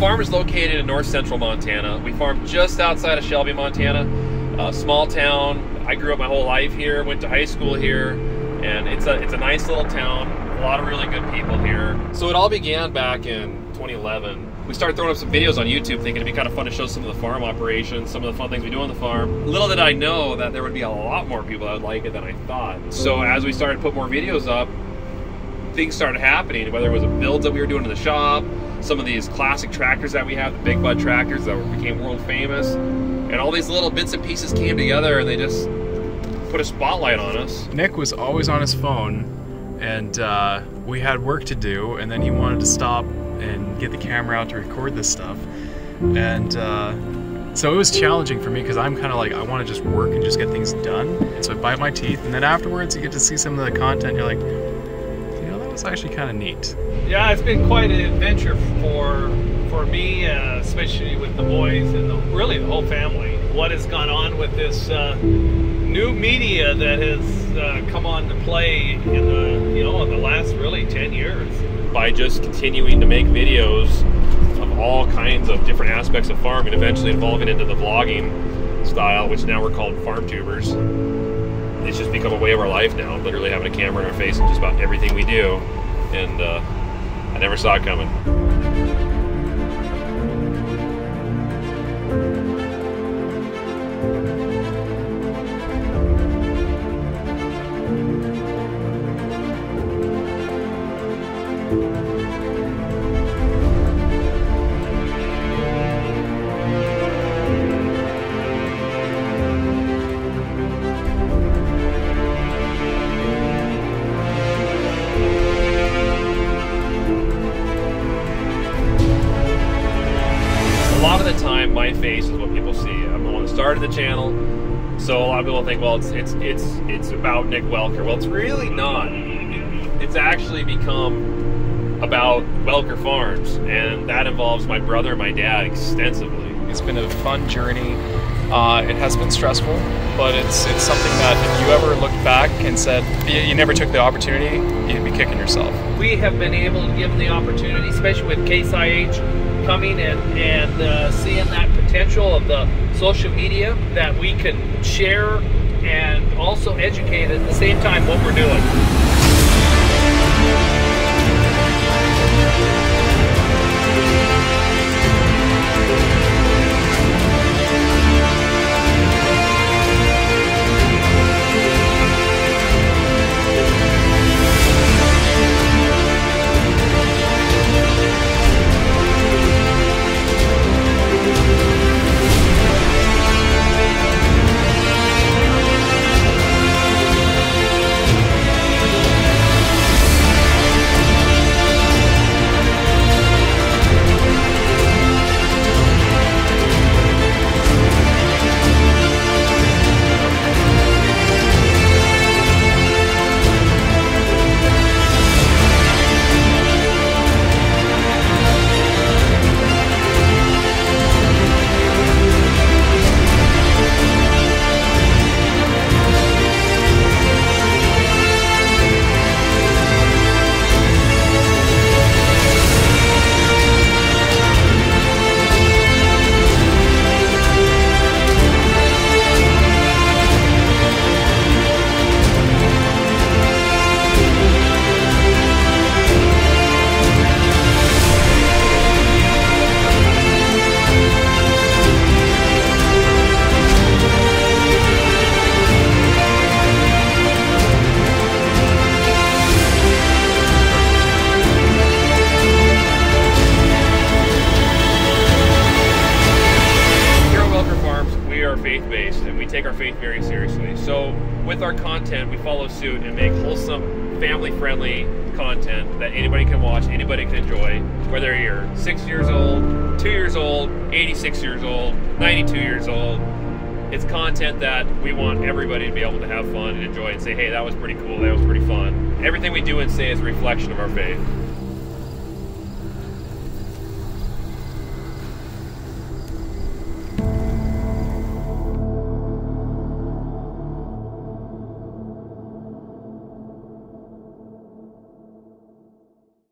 farm is located in north central Montana. We farm just outside of Shelby, Montana. A small town. I grew up my whole life here, went to high school here, and it's a, it's a nice little town. A lot of really good people here. So it all began back in 2011 we started throwing up some videos on YouTube thinking it'd be kind of fun to show some of the farm operations, some of the fun things we do on the farm. Little did I know that there would be a lot more people that would like it than I thought. So as we started to put more videos up, things started happening, whether it was a builds that we were doing in the shop, some of these classic tractors that we have, the big bud tractors that became world famous, and all these little bits and pieces came together and they just put a spotlight on us. Nick was always on his phone and uh, we had work to do and then he wanted to stop and get the camera out to record this stuff. And uh, so it was challenging for me because I'm kind of like, I want to just work and just get things done. And so I bite my teeth. And then afterwards, you get to see some of the content. You're like, you know, that was actually kind of neat. Yeah, it's been quite an adventure for for me, uh, especially with the boys and the, really the whole family. What has gone on with this uh, new media that has uh, come on to play in the you know in the last really 10 years by just continuing to make videos of all kinds of different aspects of farming, eventually evolving into the vlogging style, which now we're called farm tubers. It's just become a way of our life now, literally having a camera in our face in just about everything we do. And uh, I never saw it coming. My face is what people see. I'm the one that started the channel, so a lot of people think, well, it's it's it's it's about Nick Welker. Well, it's really not. It's actually become about Welker Farms, and that involves my brother and my dad extensively. It's been a fun journey. Uh, it has been stressful, but it's it's something that if you ever looked back and said you, you never took the opportunity, you'd be kicking yourself. We have been able to give them the opportunity, especially with Case IH coming and, and uh, seeing that potential of the social media that we can share and also educate at the same time what we're doing. Faith-based and we take our faith very seriously. So with our content, we follow suit and make wholesome, family-friendly content that anybody can watch, anybody can enjoy, whether you're six years old, two years old, 86 years old, 92 years old. It's content that we want everybody to be able to have fun and enjoy and say, hey, that was pretty cool, that was pretty fun. Everything we do and say is a reflection of our faith.